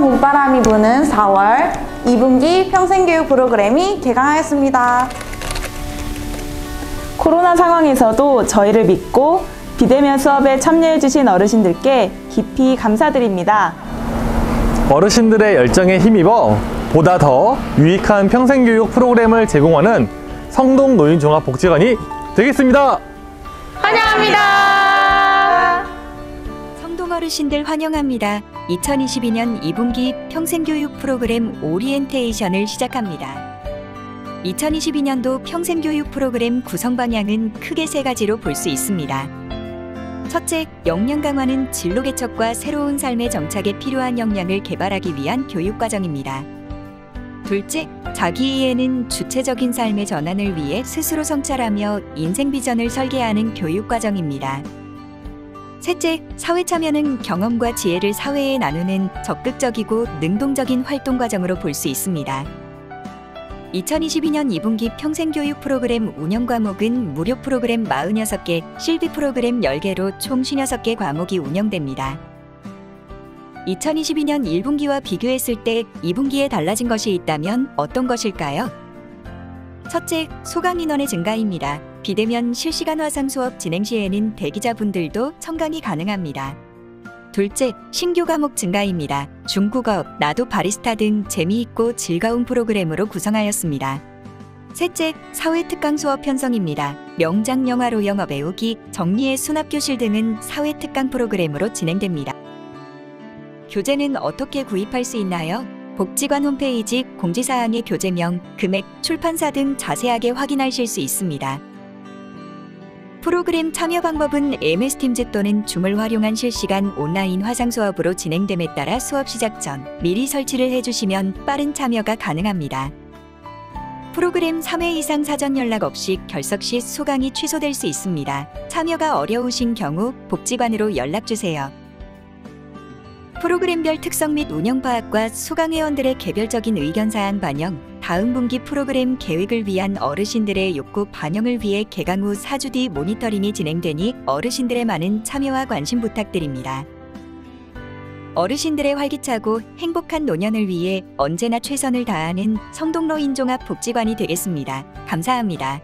비바람이 부는 4월 2분기 평생교육 프로그램이 개강하였습니다. 코로나 상황에서도 저희를 믿고 비대면 수업에 참여해주신 어르신들께 깊이 감사드립니다. 어르신들의 열정에 힘입어 보다 더 유익한 평생교육 프로그램을 제공하는 성동 노인종합복지관이 되겠습니다. 환영합니다. 성동 어르신들 환영합니다. 2022년 2분기 평생교육 프로그램 오리엔테이션을 시작합니다. 2022년도 평생교육 프로그램 구성 방향은 크게 세 가지로 볼 수 있습니다. 첫째, 역량 강화는 진로 개척과 새로운 삶의 정착에 필요한 역량을 개발하기 위한 교육 과정입니다. 둘째, 자기 이해는 주체적인 삶의 전환을 위해 스스로 성찰하며 인생 비전을 설계하는 교육 과정입니다. 셋째, 사회 참여는 경험과 지혜를 사회에 나누는 적극적이고 능동적인 활동 과정으로 볼 수 있습니다. 2022년 2분기 평생교육 프로그램 운영 과목은 무료 프로그램 46개, 실비 프로그램 10개로 총 56개 과목이 운영됩니다. 2022년 1분기와 비교했을 때 2분기에 달라진 것이 있다면 어떤 것일까요? 첫째, 소강 인원의 증가입니다. 비대면 실시간 화상 수업 진행 시에는 대기자분들도 청강이 가능합니다. 둘째, 신규 과목 증가입니다. 중국어, 나도 바리스타 등 재미있고 즐거운 프로그램으로 구성하였습니다. 셋째, 사회 특강 수업 편성입니다. 명작 영화로 영어 배우기, 정리의 수납 교실 등은 사회 특강 프로그램으로 진행됩니다. 교재는 어떻게 구입할 수 있나요? 복지관 홈페이지 공지사항의 교재명, 금액, 출판사 등 자세하게 확인하실 수 있습니다. 프로그램 참여 방법은 MS 팀즈 또는 줌을 활용한 실시간 온라인 화상 수업으로 진행됨에 따라 수업 시작 전 미리 설치를 해주시면 빠른 참여가 가능합니다. 프로그램 3회 이상 사전 연락 없이 결석 시 소강이 취소될 수 있습니다. 참여가 어려우신 경우 복지관으로 연락 주세요. 프로그램별 특성 및 운영 파악과 수강 회원들의 개별적인 의견 사항 반영, 다음 분기 프로그램 계획을 위한 어르신들의 욕구 반영을 위해 개강 후 4주 뒤 모니터링이 진행되니 어르신들의 많은 참여와 관심 부탁드립니다. 어르신들의 활기차고 행복한 노년을 위해 언제나 최선을 다하는 성동로 인종합 복지관이 되겠습니다. 감사합니다.